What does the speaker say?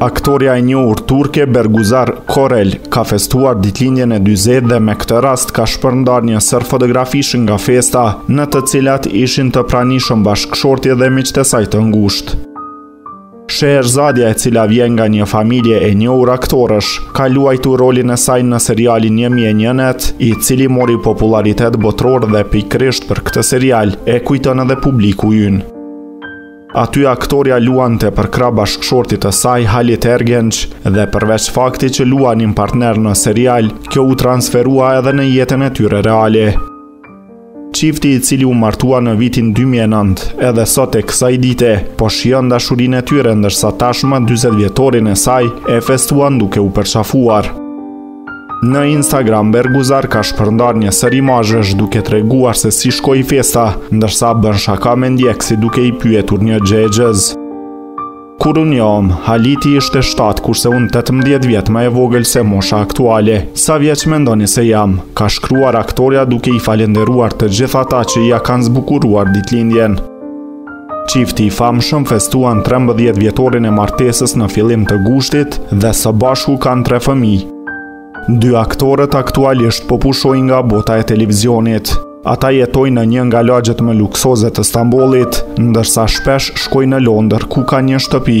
Aktorja e njohur turke Berguzar Korel ka festuar ditëlindjen e 40 dhe me këtë rast ka shpërndarë një sërë fotografish nga festa, në të cilat ishin të pranishëm bashkëshorti dhe miqtë e saj të ngushtë. Sheherzadja e cila vjen nga një familje e njohur aktorësh, ka luajtur rolin e saj në serialin 1001 net, i cili mori popullaritet botëror dhe pikërisht për këtë serial e kujton edhe publiku ynë. Aty aktorja luante përkrah bashkëshortit të saj Halit Ergenç dhe përveç faktit që luanin partnerë në serial, kjo u transferua edhe në jetën e tyre reale. Çifti i cili u martua në vitin 2009, edhe sot e kësaj dite, po shijon dashurinë e tyre ndërsa tashmë 40 vjetorin e saj e festuan duke u përqafuar. Në Instagram, Berguzar ka shpërndarë një sërë imazhesh duke treguar se si shkoi festa, ndërsa bën shaka me ndjekësit duke i pyetur një gjëegjëzë. Kur u njohëm, Haliti ishte 7, kurse unë 18 vjetë më e vogël se mosha aktuale. Sa vjeç mendoni se jam, ka shkruar aktorja duke i falënderuar të gjithë ata që ia kanë zbukuruar ditëlindjen. Çifti i famshëm festuan 13 vjetorin e martesës në fillim të gushtit dhe së bashku kanë tre fëmijë. Dy aktorët aktualisht po pushojnë nga bota e televizionit. Ata jetojnë në një nga lagjet më luksoze të Stambollit, ndërsa shpesh shkojnë në Londër ku kanë një shtëpi.